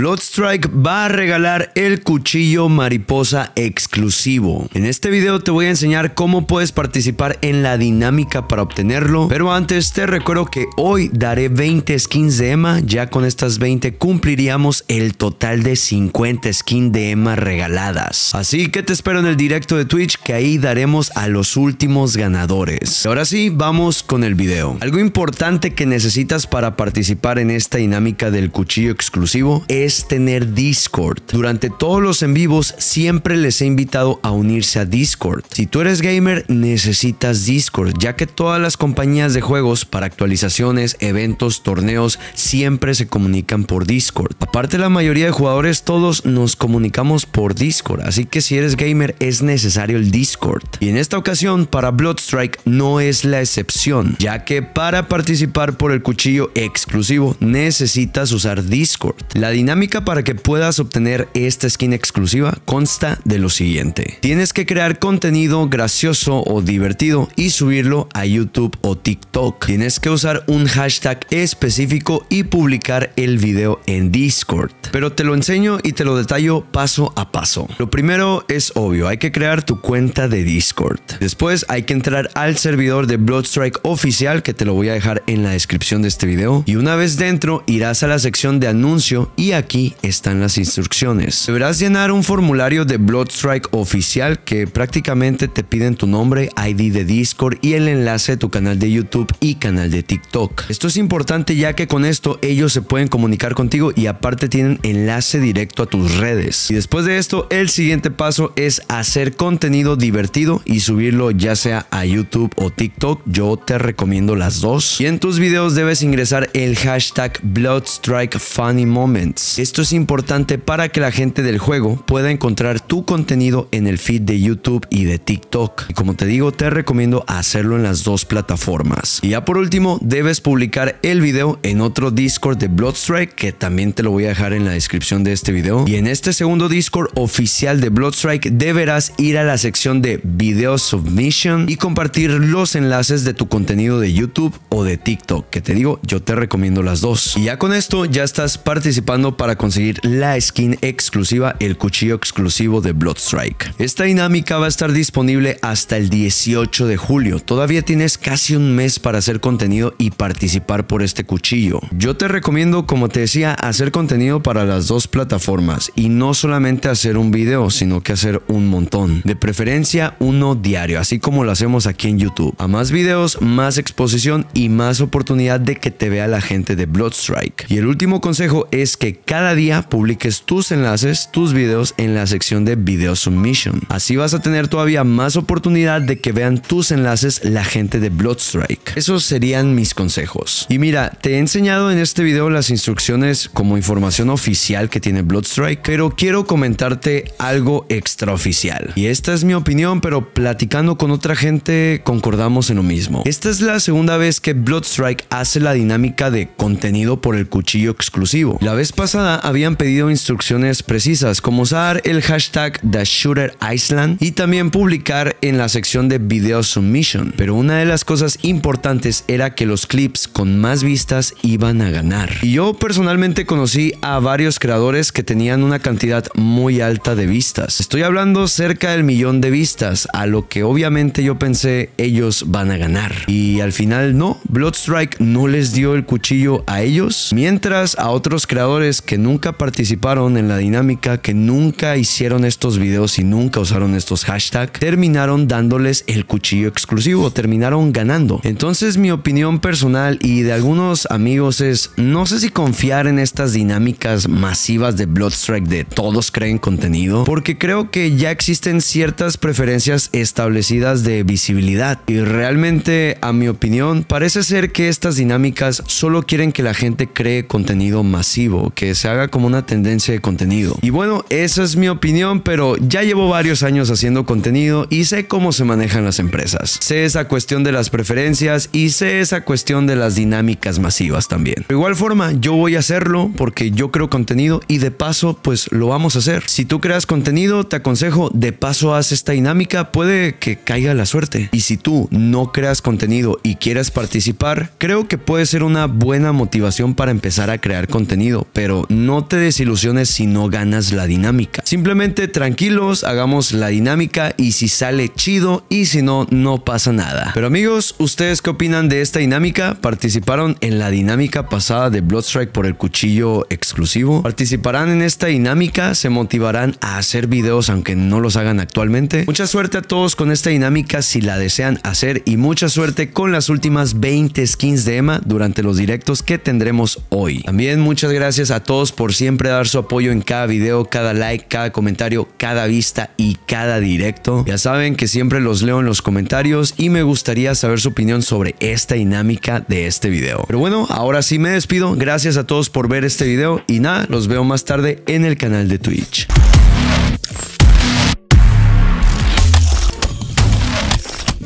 Bloodstrike va a regalar el cuchillo mariposa exclusivo. En este video te voy a enseñar cómo puedes participar en la dinámica para obtenerlo, pero antes te recuerdo que hoy daré 20 skins de Emma, ya con estas 20 cumpliríamos el total de 50 skins de Emma regaladas. Así que te espero en el directo de Twitch que ahí daremos a los últimos ganadores. Ahora sí, vamos con el video. Algo importante que necesitas para participar en esta dinámica del cuchillo exclusivo es tener Discord. Durante todos los en vivos siempre les he invitado a unirse a Discord. Si tú eres gamer necesitas Discord, ya que todas las compañías de juegos para actualizaciones, eventos, torneos siempre se comunican por Discord. Aparte la mayoría de jugadores todos nos comunicamos por Discord, así que si eres gamer es necesario el Discord. Y en esta ocasión para Bloodstrike no es la excepción, ya que para participar por el cuchillo exclusivo necesitas usar Discord. La dinámica para que puedas obtener esta skin exclusiva consta de lo siguiente. Tienes que crear contenido gracioso o divertido y subirlo a YouTube o TikTok. Tienes que usar un hashtag específico y publicar el video en Discord. Pero te lo enseño y te lo detallo paso a paso. Lo primero es obvio, hay que crear tu cuenta de Discord. Después hay que entrar al servidor de Bloodstrike oficial que te lo voy a dejar en la descripción de este video. Y una vez dentro irás a la sección de anuncio y aquí están las instrucciones. Deberás llenar un formulario de Bloodstrike oficial que prácticamente te piden tu nombre, ID de Discord y el enlace de tu canal de YouTube y canal de TikTok. Esto es importante ya que con esto ellos se pueden comunicar contigo y aparte tienen enlace directo a tus redes. Y después de esto, el siguiente paso es hacer contenido divertido y subirlo ya sea a YouTube o TikTok. Yo te recomiendo las dos. Y en tus videos debes ingresar el hashtag Bloodstrike Funny Moments. Esto es importante para que la gente del juego pueda encontrar tu contenido en el feed de YouTube y de TikTok. Y como te digo, te recomiendo hacerlo en las dos plataformas. Y ya por último, debes publicar el video en otro Discord de Bloodstrike que también te lo voy a dejar en la descripción de este video. Y en este segundo Discord oficial de Bloodstrike deberás ir a la sección de Video Submission y compartir los enlaces de tu contenido de YouTube o de TikTok. Que te digo, yo te recomiendo las dos. Y ya con esto ya estás participando para conseguir la skin exclusiva, el cuchillo exclusivo de Bloodstrike. Esta dinámica va a estar disponible hasta el 18 de julio. Todavía tienes casi un mes para hacer contenido y participar por este cuchillo. Yo te recomiendo, como te decía, hacer contenido para las dos plataformas y no solamente hacer un video, sino que hacer un montón. De preferencia uno diario, así como lo hacemos aquí en YouTube. A más videos, más exposición y más oportunidad de que te vea la gente de Bloodstrike. Y el último consejo es que cada día publiques tus enlaces, tus videos en la sección de Video Submission. Así vas a tener todavía más oportunidad de que vean tus enlaces la gente de Bloodstrike. Esos serían mis consejos. Y mira, te he enseñado en este video las instrucciones como información oficial que tiene Bloodstrike, pero quiero comentarte algo extraoficial. Y esta es mi opinión, pero platicando con otra gente concordamos en lo mismo. Esta es la segunda vez que Bloodstrike hace la dinámica de contenido por el cuchillo exclusivo. La vez pasada habían pedido instrucciones precisas como usar el hashtag TheShooterIceland y también publicar en la sección de Video Submission. Pero una de las cosas importantes era que los clips con más vistas iban a ganar. Y yo personalmente conocí a varios creadores que tenían una cantidad muy alta de vistas. Estoy hablando cerca del millón de vistas, a lo que obviamente yo pensé ellos van a ganar. Y al final no, Bloodstrike no les dio el cuchillo a ellos, mientras a otros creadores que nunca participaron en la dinámica, que nunca hicieron estos videos y nunca usaron estos hashtags, terminaron dándoles el cuchillo exclusivo, terminaron ganando. Entonces mi opinión personal y de algunos amigos es, no sé si confiar en estas dinámicas masivas de Bloodstrike de todos creen contenido, porque creo que ya existen ciertas preferencias establecidas de visibilidad y realmente a mi opinión parece ser que estas dinámicas solo quieren que la gente cree contenido masivo, que se haga como una tendencia de contenido. Y bueno, esa es mi opinión, pero ya llevo varios años haciendo contenido y sé cómo se manejan las empresas. Sé esa cuestión de las preferencias y sé esa cuestión de las dinámicas masivas también. De igual forma, yo voy a hacerlo porque yo creo contenido y de paso pues lo vamos a hacer. Si tú creas contenido, te aconsejo de paso haz esta dinámica, puede que caiga la suerte. Y si tú no creas contenido y quieres participar, creo que puede ser una buena motivación para empezar a crear contenido, pero no te desilusiones si no ganas la dinámica. Simplemente tranquilos, hagamos la dinámica y si sale chido y si no, no pasa nada. Pero amigos, ¿ustedes qué opinan de esta dinámica? ¿Participaron en la dinámica pasada de Bloodstrike por el cuchillo exclusivo? ¿Participarán en esta dinámica? ¿Se motivarán a hacer videos aunque no los hagan actualmente? Mucha suerte a todos con esta dinámica si la desean hacer y mucha suerte con las últimas 20 skins de Emma durante los directos que tendremos hoy. También muchas gracias a por siempre dar su apoyo en cada video, cada like, cada comentario, cada vista y cada directo. Ya saben que siempre los leo en los comentarios y me gustaría saber su opinión sobre esta dinámica de este video. Pero bueno, ahora sí me despido. Gracias a todos por ver este video y nada, los veo más tarde en el canal de Twitch.